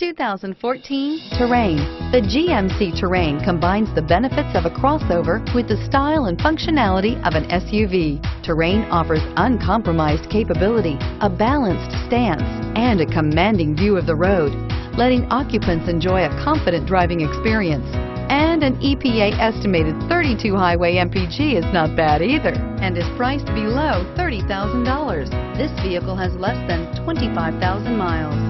2014 Terrain. The GMC Terrain combines the benefits of a crossover with the style and functionality of an SUV. Terrain offers uncompromised capability, a balanced stance, and a commanding view of the road, letting occupants enjoy a confident driving experience. And an EPA estimated 32 highway MPG is not bad either and is priced below $30,000. This vehicle has less than 25,000 miles.